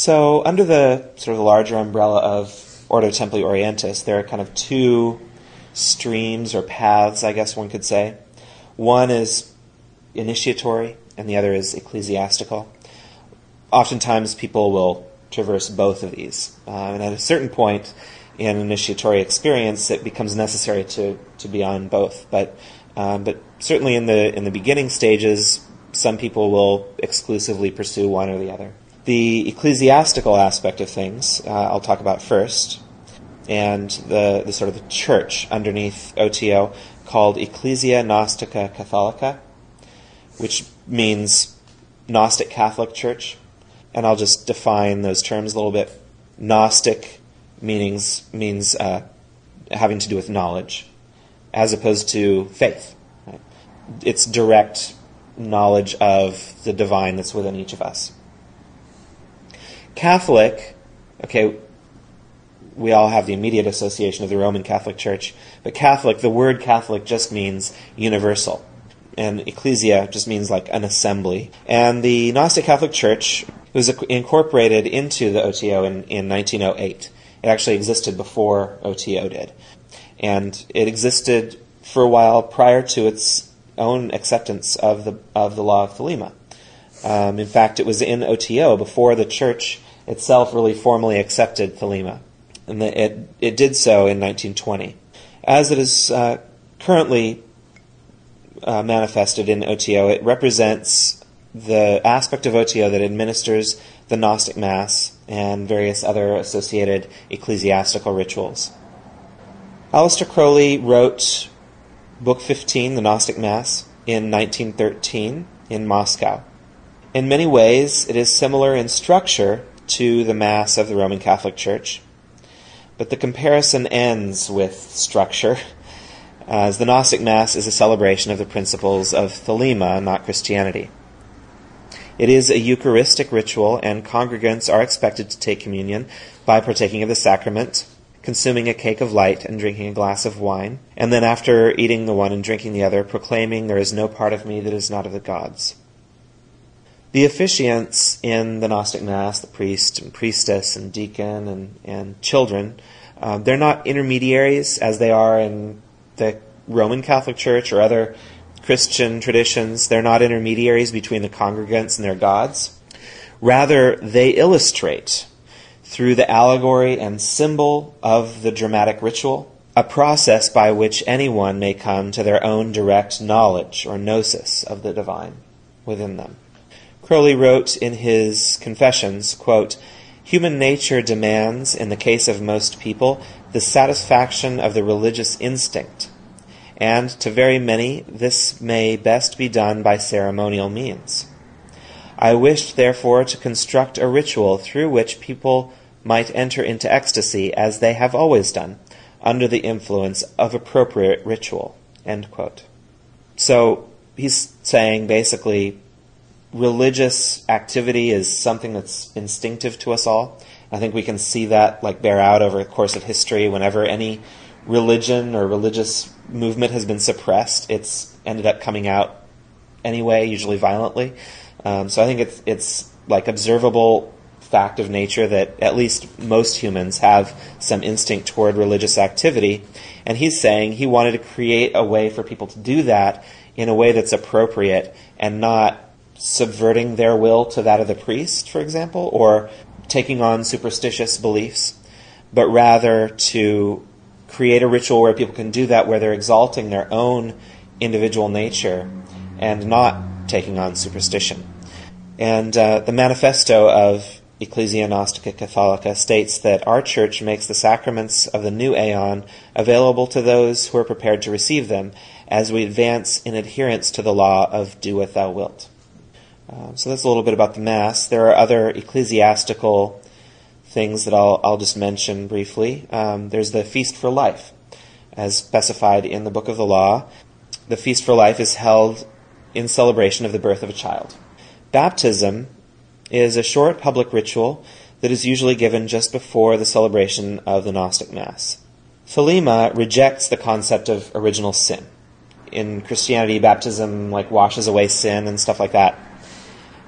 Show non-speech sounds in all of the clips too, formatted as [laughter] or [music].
So, under the sort of larger umbrella of Ordo Templi Orientis, there are kind of two streams or paths, I guess one could say. One is initiatory, and the other is ecclesiastical. Oftentimes, people will traverse both of these. Uh, and at a certain point in initiatory experience, it becomes necessary to, to be on both. But, um, but certainly in the, in the beginning stages, some people will exclusively pursue one or the other. The ecclesiastical aspect of things, uh, I'll talk about first, and the, the sort of the church underneath OTO called Ecclesia Gnostica Catholica, which means Gnostic Catholic Church. And I'll just define those terms a little bit. Gnostic meanings means uh, having to do with knowledge, as opposed to faith. Right? It's direct knowledge of the divine that's within each of us. Catholic, okay, we all have the immediate association of the Roman Catholic Church, but Catholic, the word Catholic just means universal. And ecclesia just means like an assembly. And the Gnostic Catholic Church was incorporated into the OTO in, in 1908. It actually existed before OTO did. And it existed for a while prior to its own acceptance of the, of the law of Thelema. Um, in fact, it was in OTO before the church itself really formally accepted Thelema. And it, it did so in 1920. As it is uh, currently uh, manifested in OTO, it represents the aspect of OTO that administers the Gnostic Mass and various other associated ecclesiastical rituals. Aleister Crowley wrote Book 15, the Gnostic Mass, in 1913 in Moscow. In many ways, it is similar in structure to the Mass of the Roman Catholic Church, but the comparison ends with structure, [laughs] as the Gnostic Mass is a celebration of the principles of Thelema, not Christianity. It is a Eucharistic ritual, and congregants are expected to take communion by partaking of the sacrament, consuming a cake of light, and drinking a glass of wine, and then after eating the one and drinking the other, proclaiming, There is no part of me that is not of the gods. The officiants in the Gnostic Mass, the priest and priestess and deacon and, and children, uh, they're not intermediaries as they are in the Roman Catholic Church or other Christian traditions. They're not intermediaries between the congregants and their gods. Rather, they illustrate through the allegory and symbol of the dramatic ritual a process by which anyone may come to their own direct knowledge or gnosis of the divine within them. Crowley wrote in his Confessions, quote, Human nature demands, in the case of most people, the satisfaction of the religious instinct, and to very many this may best be done by ceremonial means. I wished, therefore, to construct a ritual through which people might enter into ecstasy as they have always done, under the influence of appropriate ritual. So he's saying basically religious activity is something that's instinctive to us all. I think we can see that like bear out over the course of history. Whenever any religion or religious movement has been suppressed, it's ended up coming out anyway, usually violently. Um, so I think it's it's like observable fact of nature that at least most humans have some instinct toward religious activity. And he's saying he wanted to create a way for people to do that in a way that's appropriate and not subverting their will to that of the priest, for example, or taking on superstitious beliefs, but rather to create a ritual where people can do that, where they're exalting their own individual nature and not taking on superstition. And uh, the manifesto of Ecclesia Gnostica Catholica states that our church makes the sacraments of the new aeon available to those who are prepared to receive them as we advance in adherence to the law of do what thou wilt. Um, so that's a little bit about the Mass. There are other ecclesiastical things that I'll, I'll just mention briefly. Um, there's the Feast for Life, as specified in the Book of the Law. The Feast for Life is held in celebration of the birth of a child. Baptism is a short public ritual that is usually given just before the celebration of the Gnostic Mass. Thelema rejects the concept of original sin. In Christianity, baptism like washes away sin and stuff like that.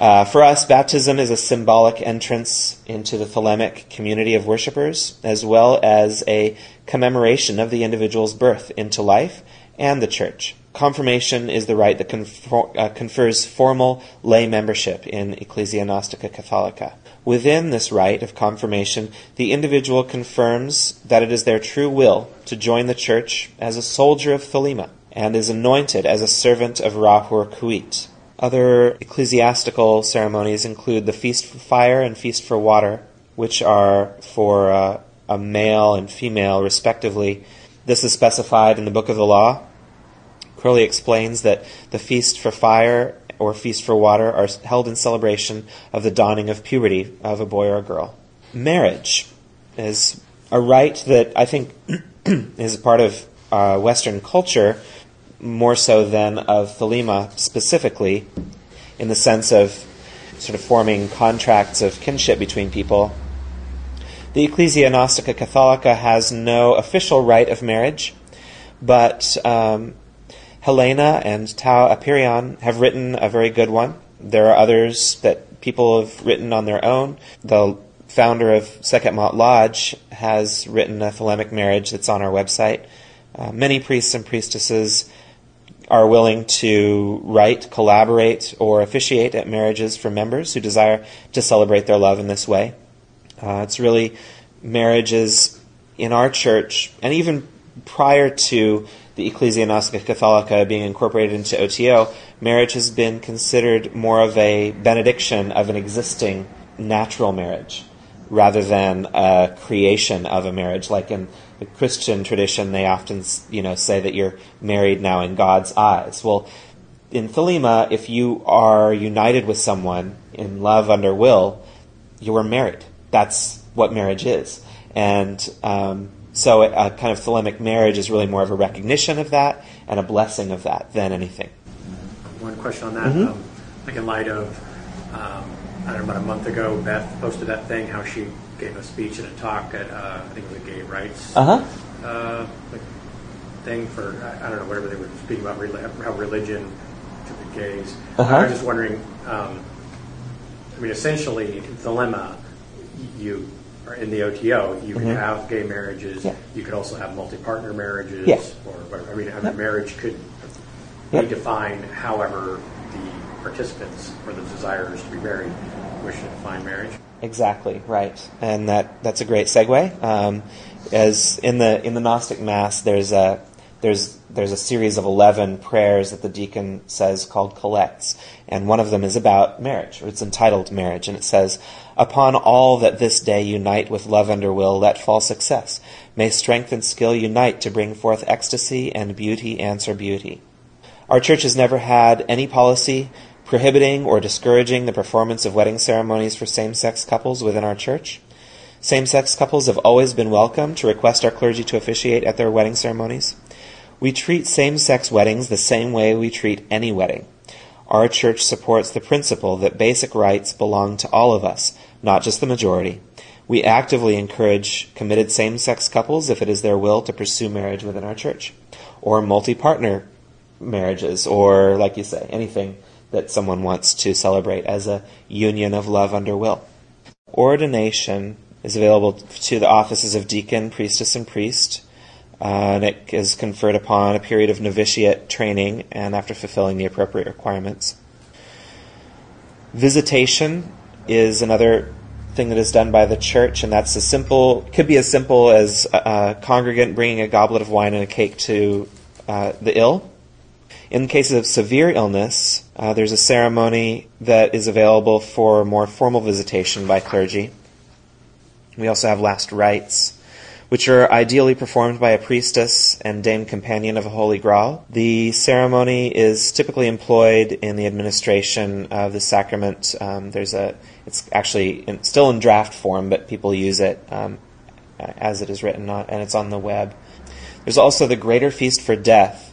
Uh, for us, baptism is a symbolic entrance into the thelemic community of worshippers, as well as a commemoration of the individual's birth into life and the church. Confirmation is the rite that confer, uh, confers formal lay membership in Ecclesia Gnostica Catholica. Within this rite of confirmation, the individual confirms that it is their true will to join the church as a soldier of Thelema and is anointed as a servant of Ra-Hoor-Khuit. Other ecclesiastical ceremonies include the Feast for Fire and Feast for Water, which are for uh, a male and female, respectively. This is specified in the Book of the Law. Crowley explains that the Feast for Fire or Feast for Water are held in celebration of the dawning of puberty of a boy or a girl. Marriage is a rite that I think [clears throat] is a part of uh, Western culture more so than of Thelema specifically, in the sense of sort of forming contracts of kinship between people. The Ecclesia Gnostica Catholica has no official rite of marriage, but um, Helena and Tau Apiryon have written a very good one. There are others that people have written on their own. The founder of Sekhet-Maat Lodge has written a Thelemic marriage that's on our website. Uh, many priests and priestesses are willing to write, collaborate, or officiate at marriages for members who desire to celebrate their love in this way. Uh, it's really marriages in our church, and even prior to the Ecclesia Gnostica Catholica being incorporated into OTO, marriage has been considered more of a benediction of an existing natural marriage rather than a creation of a marriage, like in the Christian tradition, they often you know say that you're married now in God's eyes. Well, in Thelema, if you are united with someone in love under will, you are married. That's what marriage is, and um, so a kind of Thelemic marriage is really more of a recognition of that and a blessing of that than anything. One question on that, mm-hmm. um, like in light of, um, I don't know, about a month ago, Beth posted that thing how she gave a speech and a talk at uh, I think it was a gay rights uh-huh. uh, like thing for I, I, don't know whatever they were speaking about how religion to the gays. Uh-huh. I was just wondering. Um, I mean, essentially, Thelema. You are in the OTO. You mm-hmm. can have gay marriages. Yeah. You could also have multi-partner marriages. Yeah. Or whatever. I mean, yep. marriage could be defined however participants or the desirers to be married wish to define marriage. Exactly right, and that that's a great segue. Um, as in the in the Gnostic Mass, there's a there's there's a series of eleven prayers that the deacon says called collects, and one of them is about marriage. It's entitled marriage, and it says, "Upon all that this day unite with love under will, let fall success. May strength and skill unite to bring forth ecstasy, and beauty answer beauty." Our church has never had any policy prohibiting or discouraging the performance of wedding ceremonies for same sex couples within our church. Same sex couples have always been welcome to request our clergy to officiate at their wedding ceremonies. We treat same sex weddings the same way we treat any wedding. Our church supports the principle that basic rights belong to all of us, not just the majority. We actively encourage committed same sex couples if it is their will to pursue marriage within our church, or multi partner marriages, or, like you say, anything that someone wants to celebrate as a union of love under will. Ordination is available to the offices of deacon, priestess, and priest. Uh, and it is conferred upon a period of novitiate training and after fulfilling the appropriate requirements. Visitation is another thing that is done by the church, and that's as simple, could be as simple as a, a congregant bringing a goblet of wine and a cake to uh, the ill, in cases of severe illness, uh, there's a ceremony that is available for more formal visitation by clergy. We also have last rites, which are ideally performed by a priestess and dame companion of a Holy Grail. The ceremony is typically employed in the administration of the sacrament. Um, there's a, it's actually in, still in draft form, but people use it um, as it is written, on, and it's on the web. There's also the Greater Feast for Death,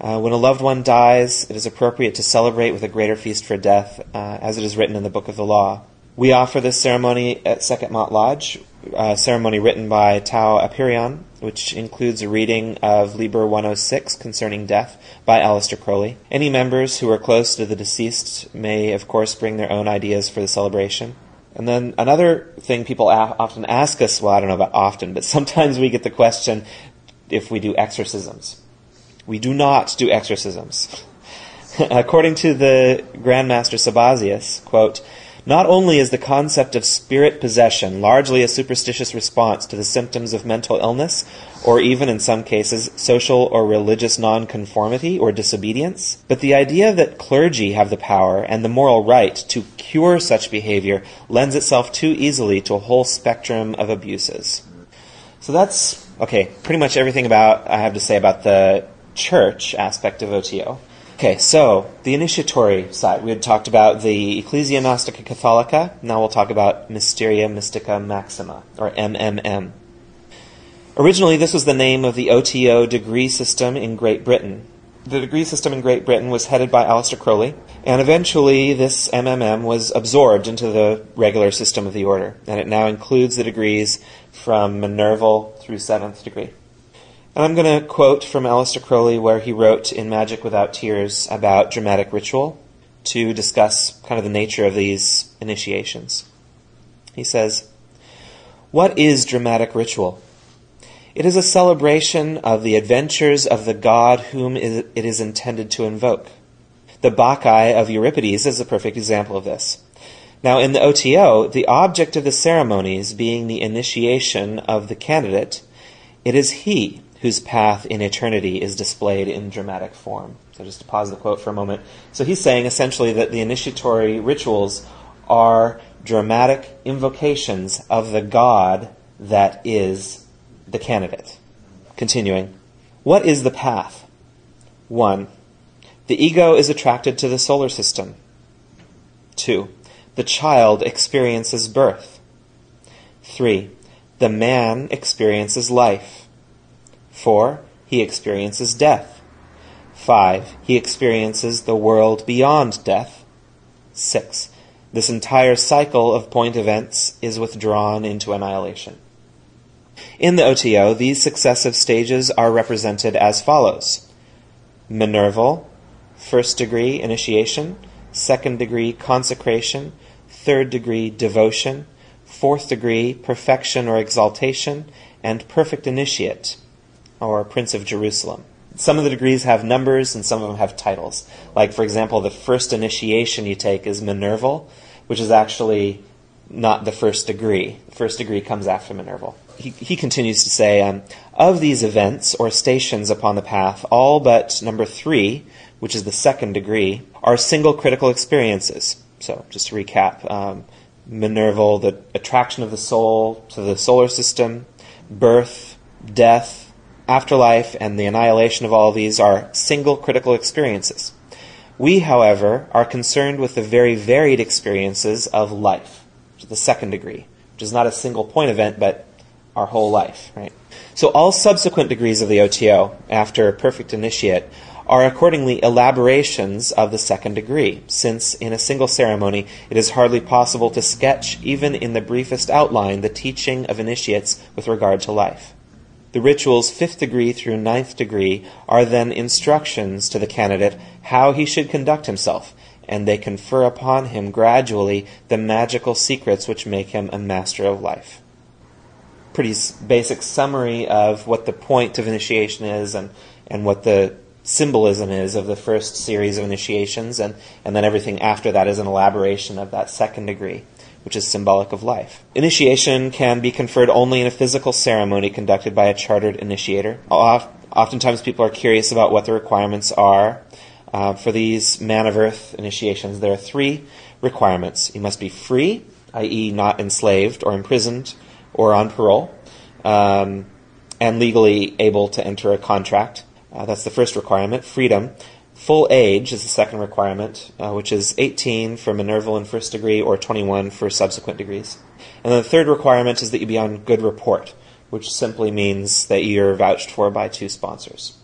uh, when a loved one dies, it is appropriate to celebrate with a greater feast for death, uh, as it is written in the Book of the Law. We offer this ceremony at Sekhet-Maat Lodge. Uh, a ceremony written by Tau Apiryon, which includes a reading of Liber 106 concerning death by Aleister Crowley. Any members who are close to the deceased may, of course, bring their own ideas for the celebration. And then another thing people a- often ask us, well, I don't know about often, but [laughs] sometimes we get the question if we do exorcisms. We do not do exorcisms. [laughs] According to the Grandmaster Sabazius, quote, not only is the concept of spirit possession largely a superstitious response to the symptoms of mental illness, or even in some cases social or religious nonconformity or disobedience, but the idea that clergy have the power and the moral right to cure such behavior lends itself too easily to a whole spectrum of abuses. So that's, okay, pretty much everything about I have to say about the church aspect of OTO. Okay, so the initiatory side. We had talked about the Ecclesia Gnostica Catholica. Now we'll talk about Mysteria Mystica Maxima, or MMM. Originally, this was the name of the OTO degree system in Great Britain. The degree system in Great Britain was headed by Aleister Crowley, and eventually this MMM was absorbed into the regular system of the order, and it now includes the degrees from Minerval through 7th degree. And I'm going to quote from Aleister Crowley where he wrote in Magick Without Tears about dramatic ritual to discuss kind of the nature of these initiations. He says, What is dramatic ritual? It is a celebration of the adventures of the god whom it is intended to invoke. The Bacchae of Euripides is a perfect example of this. Now, in the OTO, the object of the ceremonies being the initiation of the candidate, it is he whose path in eternity is displayed in dramatic form. So just to pause the quote for a moment. So he's saying essentially that the initiatory rituals are dramatic invocations of the God that is the candidate. Continuing. What is the path? 1. The ego is attracted to the solar system. 2. The child experiences birth. 3. The man experiences life. 4. He experiences death. 5. He experiences the world beyond death. 6. This entire cycle of point events is withdrawn into annihilation. In the OTO, these successive stages are represented as follows Minerval, first degree initiation, second degree consecration, third degree devotion, fourth degree perfection or exaltation, and perfect initiate or Prince of Jerusalem. Some of the degrees have numbers and some of them have titles. Like, for example, the first initiation you take is Minerval, which is actually not the first degree. The first degree comes after Minerval. He, he continues to say, um, of these events or stations upon the path, all but number three, which is the second degree, are single critical experiences. So, just to recap, um, Minerval, the attraction of the soul to the solar system, birth, death, afterlife, and the annihilation of all these are single critical experiences. We, however, are concerned with the very varied experiences of life, the second degree, which is not a single point event, but our whole life, right? So all subsequent degrees of the OTO, after a perfect initiate, are accordingly elaborations of the second degree, since in a single ceremony it is hardly possible to sketch, even in the briefest outline, the teaching of initiates with regard to life. The ritual's fifth degree through ninth degree are then instructions to the candidate how he should conduct himself, and they confer upon him gradually the magical secrets which make him a master of life. Pretty basic summary of what the point of initiation is and, and what the symbolism is of the first series of initiations, and, and then everything after that is an elaboration of that second degree which is symbolic of life. Initiation can be conferred only in a physical ceremony conducted by a chartered initiator. Oftentimes, people are curious about what the requirements are. Uh, for these man of earth initiations, there are three requirements. You must be free, i.e., not enslaved or imprisoned or on parole, um, and legally able to enter a contract. Uh, that's the first requirement. Freedom. Full age is the second requirement, uh, which is 18 for Minerval in first degree or 21 for subsequent degrees. And the third requirement is that you be on good report, which simply means that you're vouched for by two sponsors.